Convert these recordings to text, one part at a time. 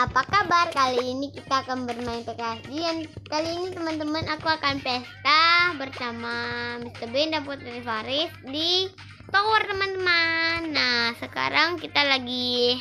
apa kabar? Kali ini kita akan bermain PKSD dan kali ini teman-teman aku akan pesta bersama Mr. Bean dan Putri Faris di tower teman-teman. Nah, sekarang kita lagi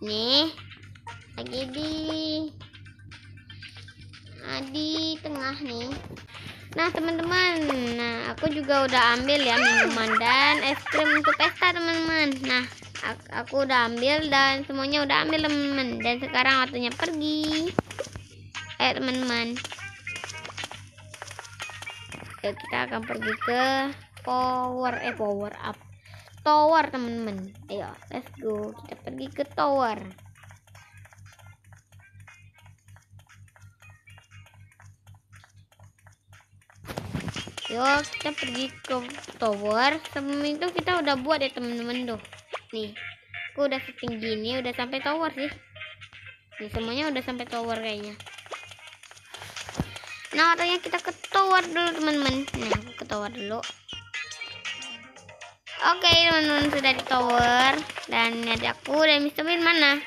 nih lagi di nah, di tengah nih. Nah, teman-teman, nah aku juga udah ambil ya minuman dan es krim untuk pesta, teman-teman. Nah, aku, udah ambil dan semuanya udah ambil, teman-teman. Dan sekarang waktunya pergi. Ayo, teman-teman. Ayo, kita akan pergi ke power eh power up. Tower, teman-teman. Ayo, let's go. Kita pergi ke tower. Yuk kita pergi ke tower. Sebelum itu kita udah buat ya teman-teman tuh. Nih, aku udah setinggi ini udah sampai tower sih. Nih semuanya udah sampai tower kayaknya. Nah, waktunya kita ke tower dulu teman-teman. Nah, aku ke tower dulu. Oke, teman-teman sudah di tower dan ada aku dan Mr. Bean mana?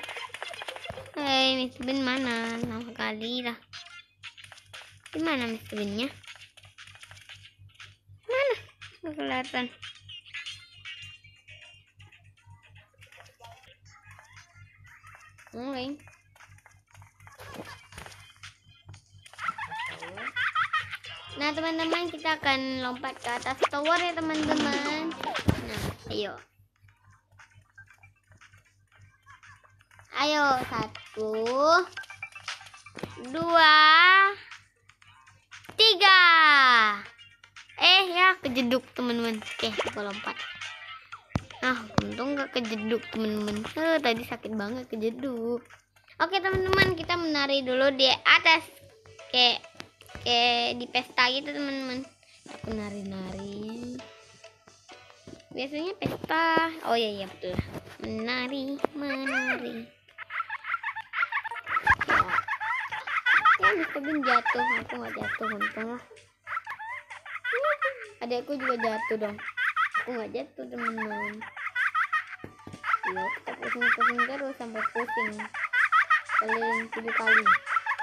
Hei, Mr. Bean mana? Lama kali lah. Di mana Mr. Bean-nya? Mana? Kelihatan. Oke. Nah teman-teman kita akan lompat ke atas tower ya teman-teman. Nah ayo. Ayo satu, dua, tiga. Eh ya kejeduk teman-teman. Oke aku lompat. Nah untung gak kejeduk teman-teman. Eh, tadi sakit banget kejeduk. Oke teman-teman kita menari dulu di atas. Kayak kayak di pesta gitu teman-teman. Aku nari-nari. Biasanya pesta. Oh iya iya betul. Menari, menari. Ya, jatuh. Aku nggak jatuh untung lah. Adekku juga jatuh dong. Aku nggak jatuh teman-teman. Ya, kita pusing-pusing terus sampai pusing. Paling tujuh kali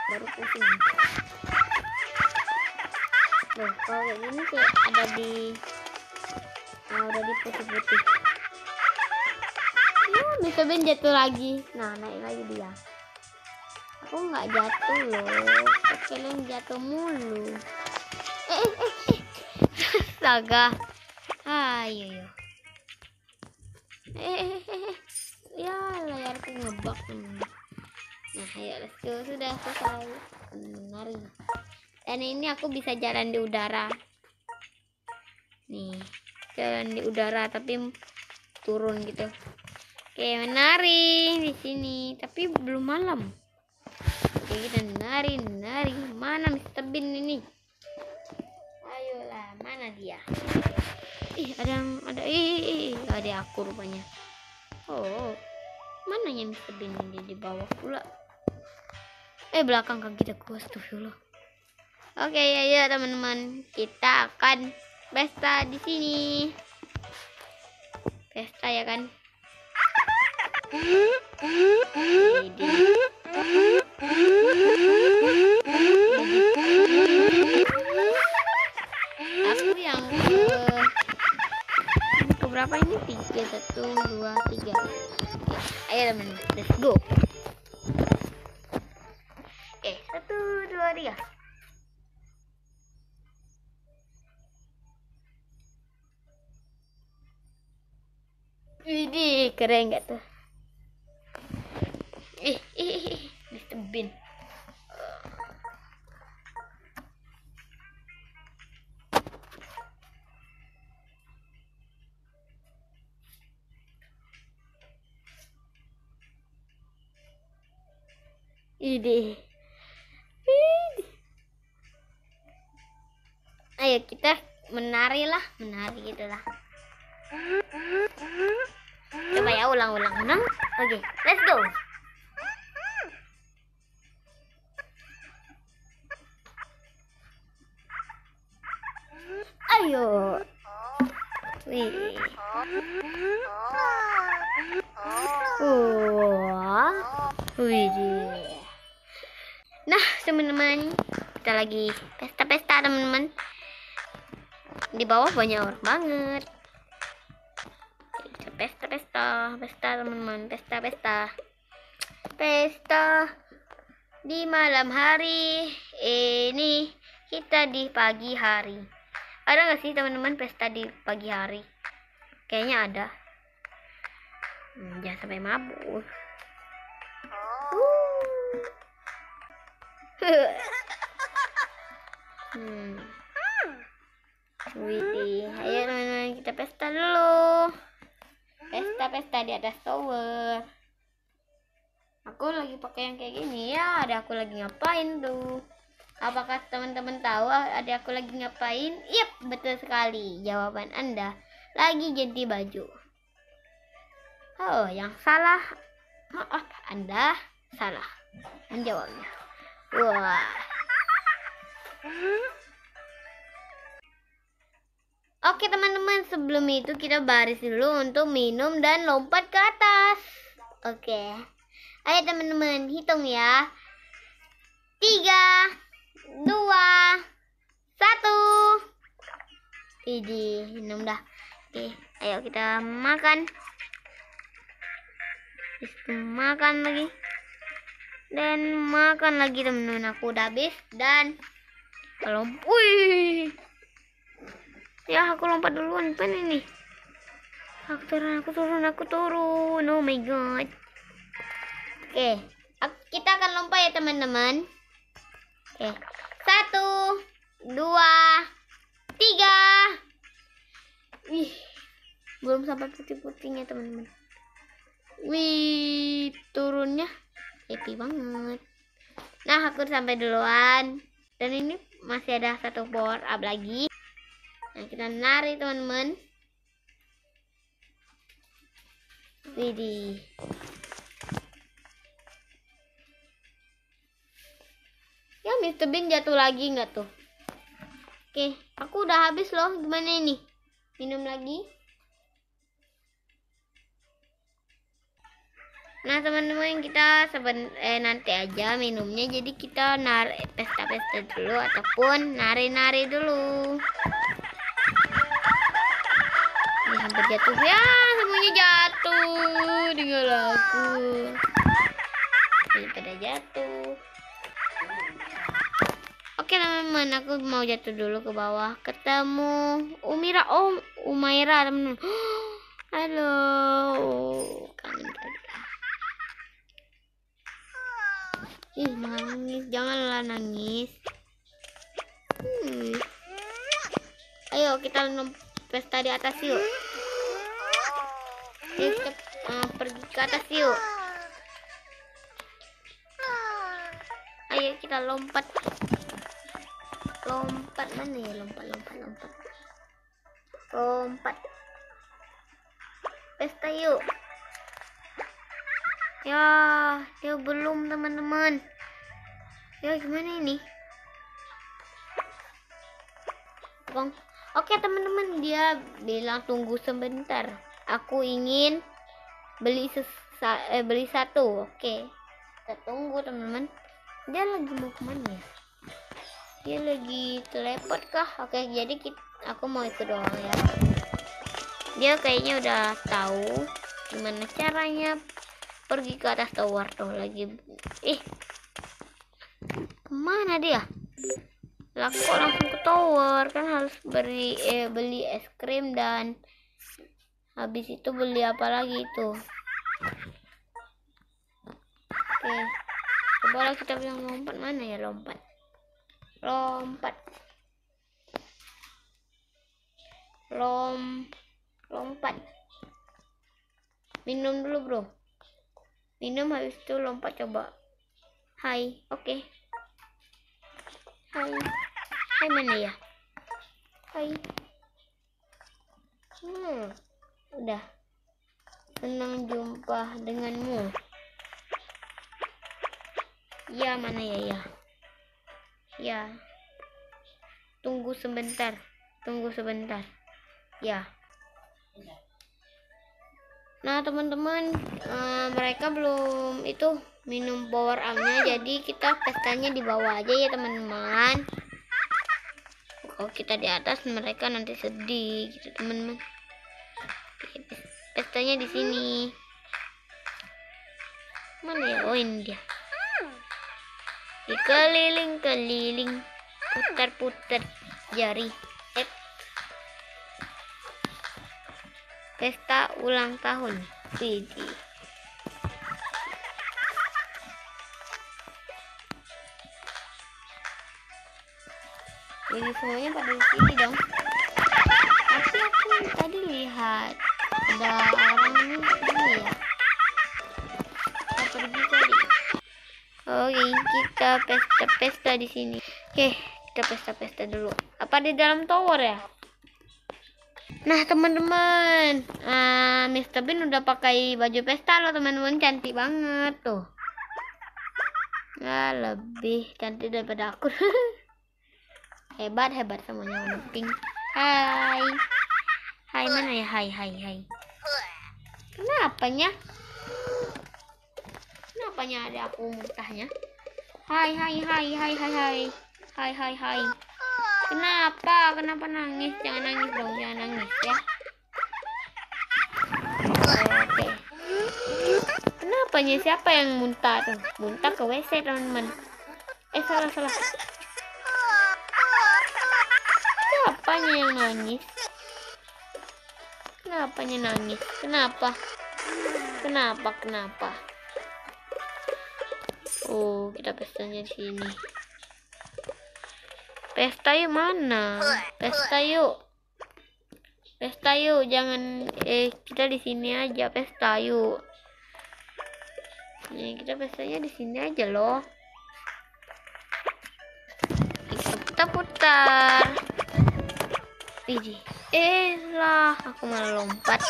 baru pusing. Loh, kalau kayak gini kayak ada di Nah, udah di putih-putih. Ya, Mr. Bean jatuh lagi. Nah, naik lagi dia. Aku nggak jatuh loh. Kalian jatuh mulu. Eh, eh, eh. Astaga. Ayo, yo. Eh, eh, eh, eh. Ya, layarku ngebak. teman. Nah, ayo let's go. Sudah selesai. Menari. Dan ini aku bisa jalan di udara. Nih, jalan di udara tapi turun gitu. Oke, menari di sini, tapi belum malam. Oke, kita menari, menari. Mana Mr. Bean ini? Ayolah, mana dia? Ih, ada yang ada ih, ih, ih, ada aku rupanya. Oh, mana yang. Bean ini di bawah pula? Eh, belakang kaki aku, astagfirullah. Oke, ya ya teman-teman, kita akan pesta di sini. Pesta ya kan? Aku yang ke ke berapa ini? Tiga, satu, dua, tiga. Ayo teman-teman, let's go. Oke, satu, dua, tiga. Widih, keren gak tuh? Ih, ih, ih, ih, Idih. Ayo kita menari lah, menari gitu lah. Coba ya ulang-ulang ulang. Oke, let's go. Ayo. Wih. Wah. Wih. Teman-teman, kita lagi pesta-pesta, teman-teman. Di bawah banyak orang banget. Pesta-pesta, pesta, teman-teman, pesta-pesta. Pesta di malam hari ini kita di pagi hari. Ada nggak sih teman-teman pesta di pagi hari? Kayaknya ada. Hmm, jangan sampai mabuk. Hmm. Widih, ayo teman-teman kita pesta dulu. Pesta-pesta di atas tower. Aku lagi pakai yang kayak gini ya. Ada aku lagi ngapain tuh? Apakah teman-teman tahu ada aku lagi ngapain? Yap, betul sekali. Jawaban Anda lagi ganti baju. Oh, yang salah. Maaf, Anda salah menjawabnya. Wah. Oke teman-teman, sebelum itu kita baris dulu untuk minum dan lompat ke atas. Oke. Ayo teman-teman, hitung ya. Tiga, dua, satu. Idi, minum dah. Oke, ayo kita makan. Makan lagi dan makan lagi teman-teman aku udah habis dan kalau ya aku lompat duluan apa ini. Aku turun aku turun aku turun. Oh my god. Oke kita akan lompat ya teman-teman. Oke satu dua tiga. Wih belum sampai putih-putihnya teman-teman. Wih turunnya happy banget nah aku sampai duluan dan ini masih ada satu power up lagi nah kita nari teman-teman Widih Ya Mr. Bean jatuh lagi nggak tuh? Oke, aku udah habis loh. Gimana ini? Minum lagi? Nah teman-teman kita seben eh, nanti aja minumnya jadi kita narik pesta-pesta dulu ataupun nari-nari dulu. Ini hampir jatuh ya semuanya jatuh tinggal aku. Ini pada jatuh. Oke teman-teman aku mau jatuh dulu ke bawah ketemu Umira Om oh, Umaira teman-teman. Halo kangen kali. Ih, nangis. Janganlah nangis. Hmm. Ayo, kita pesta di atas yuk. Kita uh, pergi ke atas yuk. Ayo, kita lompat. Lompat mana ya? Lompat, lompat, lompat. Lompat. Pesta yuk. Ya, ya belum teman-teman. Ya gimana ini? Bang. Oke teman-teman, dia bilang tunggu sebentar. Aku ingin beli sesa, eh, beli satu. Oke. Kita tunggu teman-teman. Dia lagi mau ke mana ya? Dia lagi teleport kah? Oke, jadi kita, aku mau ikut doang ya. Dia kayaknya udah tahu gimana caranya pergi ke atas tower tuh lagi. Eh ke mana dia? Lah langsung ke tower? Kan harus beri eh, beli es krim dan habis itu beli apa lagi itu? Oke. Coba kita bilang lompat. Mana ya lompat? Lompat. Lom lompat. Minum dulu bro minum habis itu lompat coba. Hai oke. Okay. hai. Hai mana ya? Hai. Hmm. Udah. Senang jumpa denganmu. Ya mana ya ya? Ya. Tunggu sebentar. Tunggu sebentar. Ya Nah teman-teman uh, mereka belum itu minum power up-nya jadi kita pestanya di bawah aja ya teman-teman. Kalau kita di atas mereka nanti sedih gitu teman-teman. Pestanya di sini. Mana ya? Oh ini dia. Dikeliling-keliling putar-putar jari pesta ulang tahun Widih. Ini semuanya pada di sini dong. Tapi aku tadi lihat ada orang ini ya. Kita pergi kali. Oke, kita pesta-pesta di sini. Oke, kita pesta-pesta dulu. Apa di dalam tower ya? Nah teman-teman, uh, Mr. Bean udah pakai baju pesta loh teman-teman, cantik banget tuh. Ya lebih cantik daripada aku. hebat hebat semuanya pink. Hai, hai mana ya? Hai hai hai. Kenapanya? Kenapanya ada aku muntahnya? Hai hai hai hai hai hai hai hai hai. Kenapa? Kenapa nangis? Jangan nangis dong, jangan nangis ya. Oke. Kenapa nya siapa yang muntah tuh? Muntah ke WC teman-teman. Eh salah salah. Siapanya yang nangis? Kenapanya nangis? Kenapa? Kenapa? Kenapa? Oh, kita pestanya di sini. Pesta yuk mana? Pesta yuk. Pesta yuk, jangan eh kita di sini aja pesta yuk. Nih, kita pestanya di sini aja loh. Kita putar. Ini. Eh lah, aku malah lompat.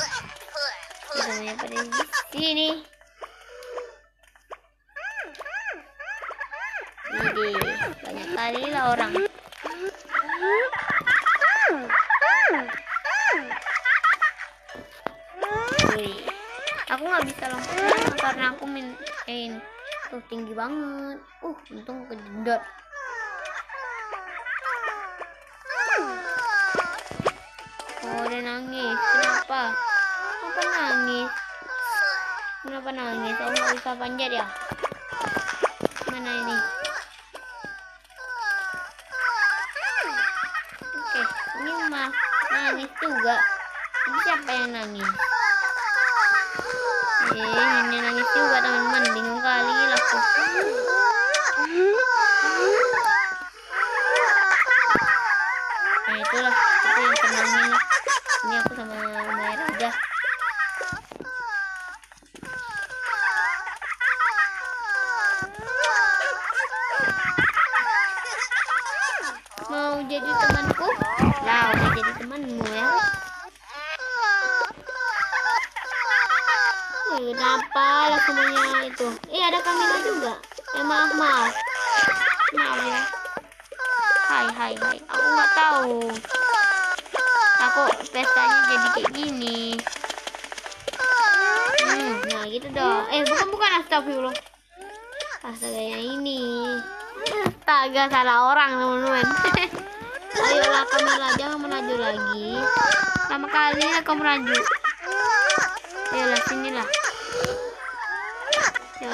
Semuanya pada di sini. Ini banyak kali lah orang. Aku nggak bisa lompat karena aku main tuh tinggi banget. Uh, untung kejedot. Oh, dia nangis. Kenapa? Kenapa nangis? Kenapa nangis? Aku nggak bisa panjat ya? Mana ini? Oke, ini mah nangis juga. Ini siapa yang nangis? Eh, ini nangis juga teman-teman. Bingung kali lah aku. Nah itulah, itu yang tenangin. Ini aku sama Umair aja. Mau jadi temanku? Lah, udah jadi temanmu ya. Kenapa lah semuanya itu? Eh, ada Kamila juga. Eh, maaf, maaf. Maaf ya. Hai, hai, hai. Aku nggak tahu. Aku pestanya jadi kayak gini. Hmm, nah gitu dong. Eh, bukan, bukan. Astagfirullah. Astaga, yang ini. Astaga, salah orang, teman-teman. Ayolah, Kamila. Jangan melaju lagi. Lama kali kamu melaju. Ayolah, sinilah. Eh,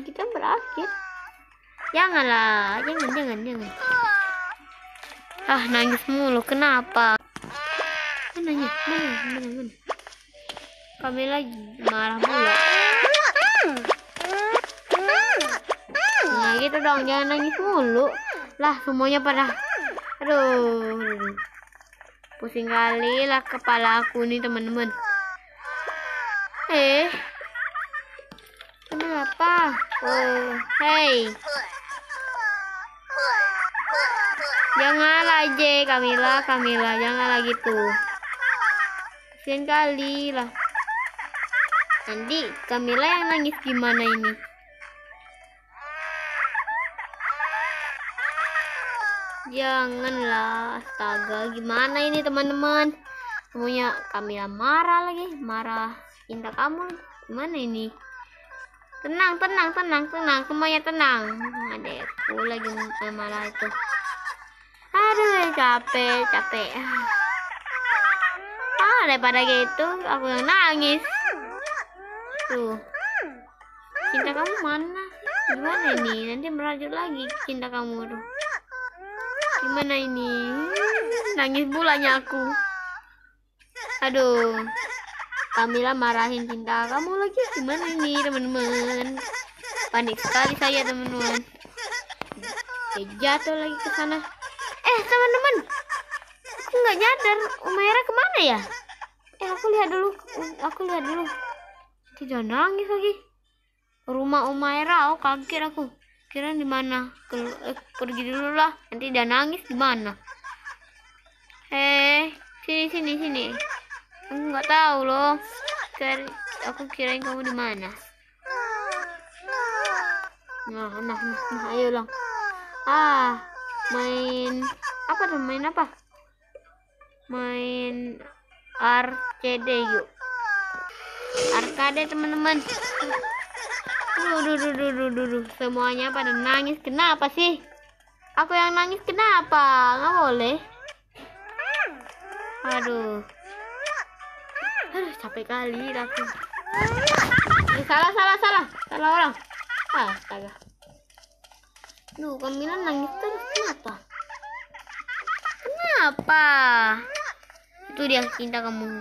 kita berakhir. Janganlah, jangan, jangan, jangan. Ah, nangis mulu. Kenapa? Mananya? Mana? Mana? Mana? Kami lagi marah mulu. Nah, gitu dong. Jangan nangis mulu. Lah, semuanya pada Aduh. Pusing kali lah kepala aku nih, teman-teman. Eh. Kenapa? Oh, hey. Janganlah, J, Kamila, Kamila, janganlah gitu. Kasian kali lah. Nanti Kamila yang nangis gimana ini? Janganlah, astaga, gimana ini teman-teman? Semuanya Kamila marah lagi, marah cinta kamu. Gimana ini? Tenang, tenang, tenang, tenang, semuanya tenang. Adekku lagi marah itu. Aduh, capek, capek. Ah, daripada gitu, aku yang nangis. Tuh. Cinta kamu mana? Gimana ini? Nanti merajut lagi cinta kamu tuh. Gimana ini? Nangis bulanya aku. Aduh. Kamila marahin cinta kamu lagi. Gimana ini, teman-teman? Panik sekali saya, teman-teman. jatuh lagi ke sana. Eh, teman-teman. Aku nggak nyadar. Umaira ke mana ya? Eh, aku lihat dulu. Aku lihat dulu. Tidak nangis lagi. Rumah Umaira. Oh, kaget aku kira di mana? Eh, pergi dulu lah. Nanti dia nangis di mana? Eh sini sini sini. Aku nggak tahu loh. Kira, aku kirain kamu di mana? Nah nah nah, nah ayo lang ah main apa tuh? Main apa? Main arcade yuk. Arcade teman-teman Duh, duh, duh, duh, duh, duh. Semuanya pada nangis. Kenapa sih? Aku yang nangis kenapa? Nggak boleh. Aduh. Aduh, capek kali aku. Eh, salah, salah, salah. Salah orang. Astaga. Duh, Kamila nangis terus. Kenapa? Kenapa? Itu dia cinta kamu.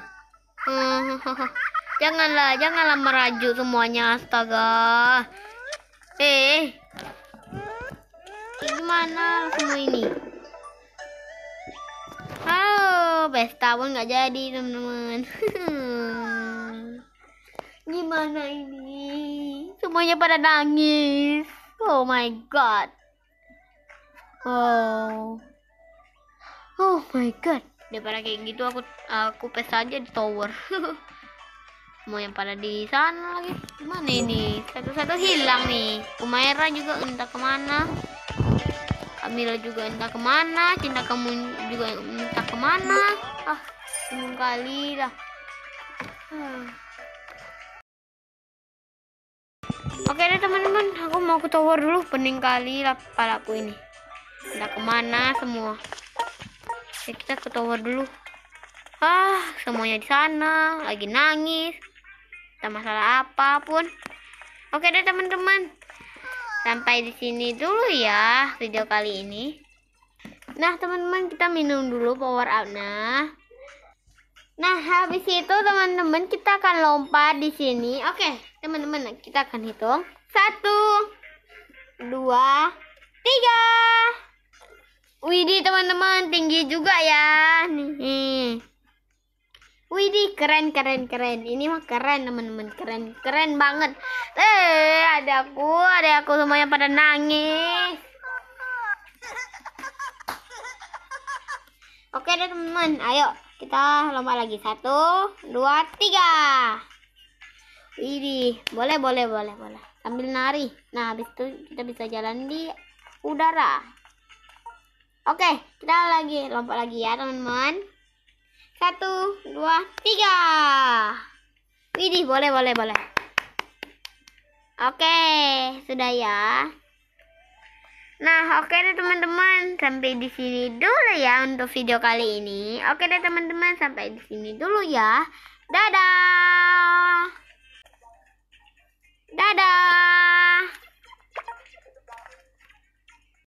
Janganlah, janganlah merajuk semuanya, astaga. Eh, gimana semua ini? Oh, pesta pun nggak jadi, teman-teman. gimana ini? Semuanya pada nangis. Oh my god. Oh. Oh my god. Daripada kayak gitu aku aku pesta aja di tower. mau yang pada di sana lagi. Mana ini? Satu-satu hilang nih. Umaira juga entah ke mana. Kamila juga entah ke mana. Cinta kamu juga entah ke mana. Ah bingung kali dah. Hmm. oke deh teman-teman. Aku mau ke tower dulu. Pening kali lah palaku ini. Entah ke mana semua. Ya, kita ke tower dulu. Ah semuanya di sana. Lagi nangis tak masalah apa pun. Oke deh teman-teman. Sampai di sini dulu ya video kali ini. Nah teman-teman kita minum dulu power up nah nah habis itu teman-teman kita akan lompat di sini. Oke teman-teman kita akan hitung. Satu dua tiga. Widih teman-teman tinggi juga ya. Nih Widih keren keren keren. Ini mah keren teman-teman. Keren keren banget. Eh ada aku ada aku semuanya pada nangis. Oke deh teman-teman. Ayo kita lompat lagi. Satu dua tiga. Widih boleh boleh boleh boleh. Sambil nari. Nah habis itu kita bisa jalan di udara. Oke kita lagi lompat lagi ya teman-teman satu, dua, tiga. Widih, boleh, boleh, boleh. Oke, sudah ya. Nah, oke deh teman-teman, sampai di sini dulu ya untuk video kali ini. Oke deh teman-teman, sampai di sini dulu ya. Dadah. Dadah.